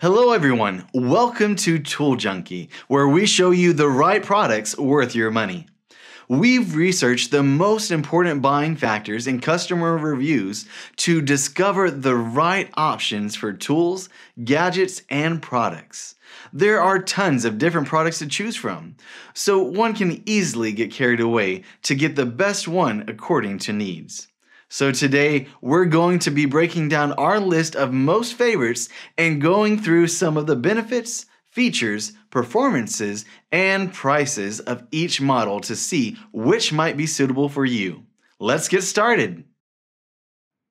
Hello, everyone. Welcome to Tool Junkie, where we show you the right products worth your money. We've researched the most important buying factors in customer reviews to discover the right options for tools, gadgets, and products. There are tons of different products to choose from, so one can easily get carried away to get the best one according to needs. So today we're going to be breaking down our list of most favorites and going through some of the benefits, features, performances, and prices of each model to see which might be suitable for you. Let's get started.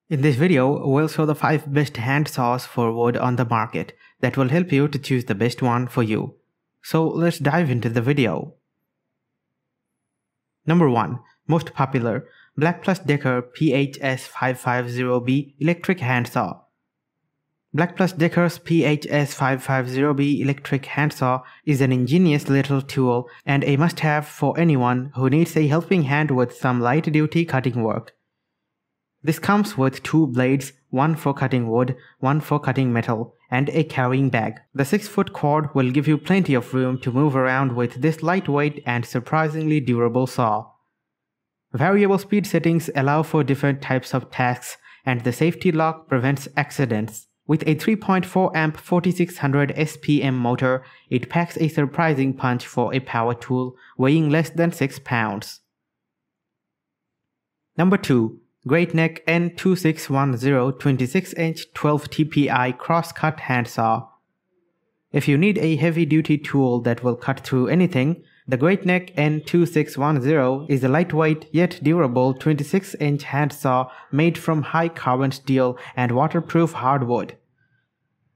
In this video, we'll show the 5 best hand saws for wood on the market that will help you to choose the best one for you. So let's dive into the video. Number 1. Most popular Black Plus Decker PHS550B Electric Hand Saw. Black Plus Decker's PHS550B electric handsaw is an ingenious little tool and a must-have for anyone who needs a helping hand with some light-duty cutting work. This comes with two blades, one for cutting wood, one for cutting metal, and a carrying bag. The 6-foot cord will give you plenty of room to move around with this lightweight and surprisingly durable saw. Variable speed settings allow for different types of tasks and the safety lock prevents accidents. With a 3.4 amp 4600 SPM motor, it packs a surprising punch for a power tool weighing less than 6 pounds. Number 2. Great Neck N2610 26-inch 12 TPI cross-cut handsaw. If you need a heavy-duty tool that will cut through anything, the Great Neck N2610 is a lightweight yet durable 26-inch handsaw made from high carbon steel and waterproof hardwood.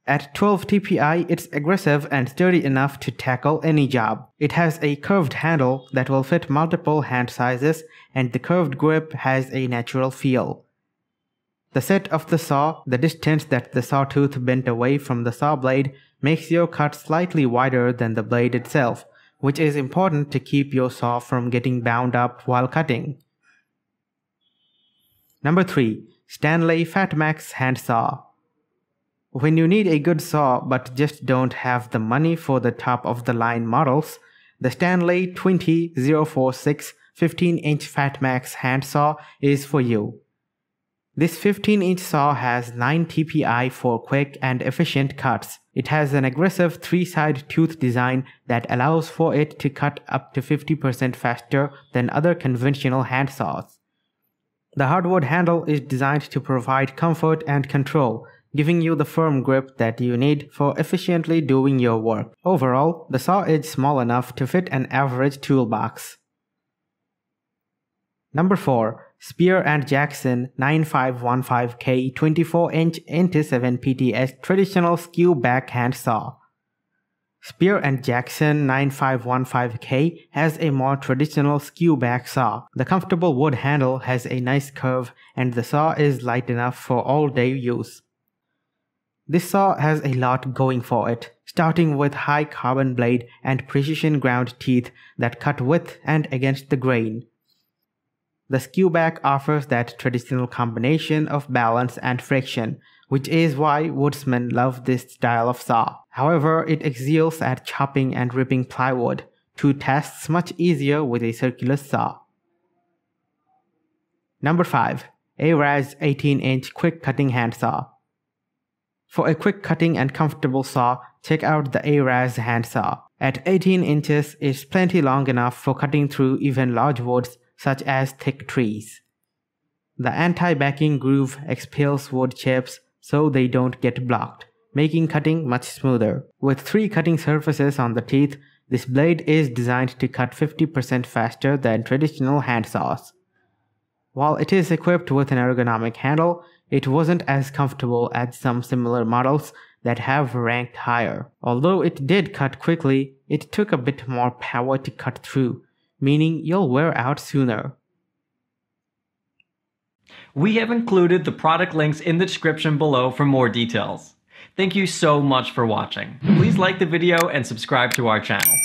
At 12 TPI, it's aggressive and sturdy enough to tackle any job. It has a curved handle that will fit multiple hand sizes and the curved grip has a natural feel. The set of the saw, the distance that the sawtooth bent away from the saw blade, makes your cut slightly wider than the blade itself, which is important to keep your saw from getting bound up while cutting. Number 3. Stanley Fatmax Hand Saw When you need a good saw but just don't have the money for the top of the line models, the Stanley 20046 15-inch Fatmax hand saw is for you. This 15-inch saw has 9 TPI for quick and efficient cuts. It has an aggressive three-side tooth design that allows for it to cut up to 50% faster than other conventional hand saws. The hardwood handle is designed to provide comfort and control, giving you the firm grip that you need for efficiently doing your work. Overall, the saw is small enough to fit an average toolbox. Number 4. Spear and Jackson 9515K 24-inch NT7 PTS traditional skew back hand saw. Spear and Jackson 9515K has a more traditional skew back saw. The comfortable wood handle has a nice curve and the saw is light enough for all day use. This saw has a lot going for it, starting with high carbon blade and precision ground teeth that cut with and against the grain. The skewback offers that traditional combination of balance and friction, which is why woodsmen love this style of saw. However, it excels at chopping and ripping plywood, two tasks much easier with a circular saw. Number 5. AIRAJ 18-inch quick cutting handsaw. For a quick cutting and comfortable saw, check out the AIRAJ handsaw. At 18 inches, it's plenty long enough for cutting through even large woods such as thick trees. The anti-backing groove expels wood chips so they don't get blocked, making cutting much smoother. With three cutting surfaces on the teeth, this blade is designed to cut 50% faster than traditional hand saws. While it is equipped with an ergonomic handle, it wasn't as comfortable as some similar models that have ranked higher. Although it did cut quickly, it took a bit more power to cut through, meaning you'll wear out sooner. We have included the product links in the description below for more details. Thank you so much for watching. Please like the video and subscribe to our channel.